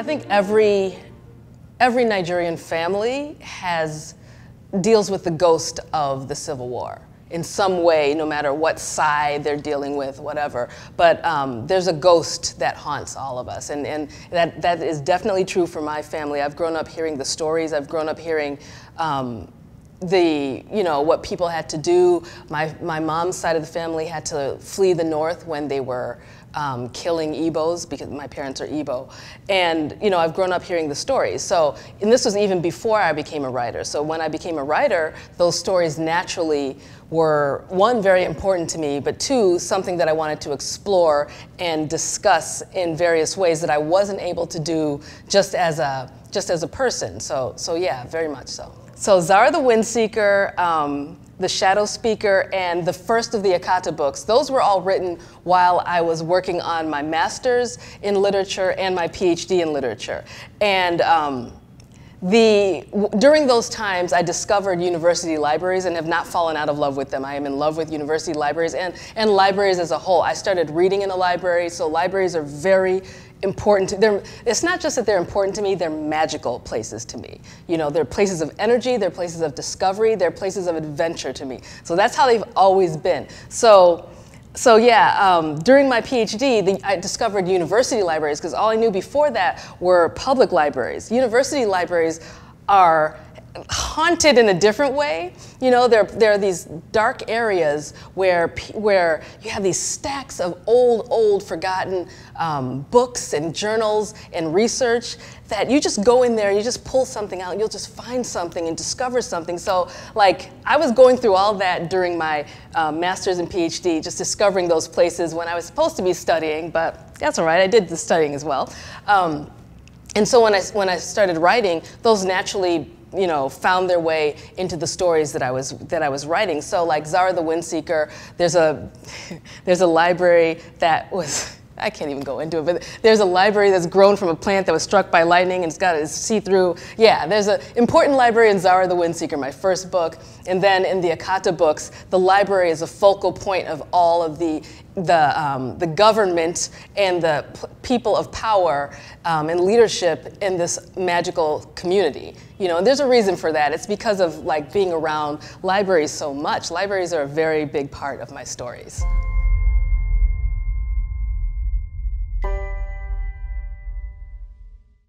I think every every Nigerian family has deals with the ghost of the Civil War in some way, no matter what side they're dealing with, whatever. But um, there's a ghost that haunts all of us, and, and that, that is definitely true for my family. I've grown up hearing the stories, I've grown up hearing um, the, you know, what people had to do. My, my mom's side of the family had to flee the north when they were um, killing Igbos because my parents are Igbo. And, you know, I've grown up hearing the stories. So, and this was even before I became a writer. So when I became a writer, those stories naturally were, one, very important to me, but two, something that I wanted to explore and discuss in various ways that I wasn't able to do just as a, just as a person. So, so yeah, very much so. So Zahrah the Windseeker, um, the Shadow Speaker, and the first of the Akata books, those were all written while I was working on my master's in literature and my PhD in literature. And um, the, during those times, I discovered university libraries and have not fallen out of love with them. I am in love with university libraries and, and libraries as a whole. I started reading in a library, so libraries are very important to them. It's not just that they're important to me, they're magical places to me. You know, they're places of energy, they're places of discovery, they're places of adventure to me. So that's how they've always been. So, so yeah, um, during my PhD, the, I discovered university libraries because all I knew before that were public libraries. University libraries are haunted in a different way. You know, there, there are these dark areas where, where you have these stacks of old, old forgotten um, books and journals and research that you just go in there and you just pull something out you'll just find something and discover something. So, like, I was going through all that during my uh, master's and PhD, just discovering those places when I was supposed to be studying, but that's all right, I did the studying as well. Um, and so when I, when I started writing, those naturally you know, found their way into the stories that I was that I was writing. So like Zahrah the Windseeker, there's a there's a library that was I can't even go into it, but there's a library that's grown from a plant that was struck by lightning and it's got a see-through. Yeah, there's an important library in Zahrah the Windseeker, my first book. And then in the Akata books, the library is a focal point of all of the the, um, the government and the people of power um, and leadership in this magical community. You know, and there's a reason for that. It's because of like being around libraries so much. Libraries are a very big part of my stories.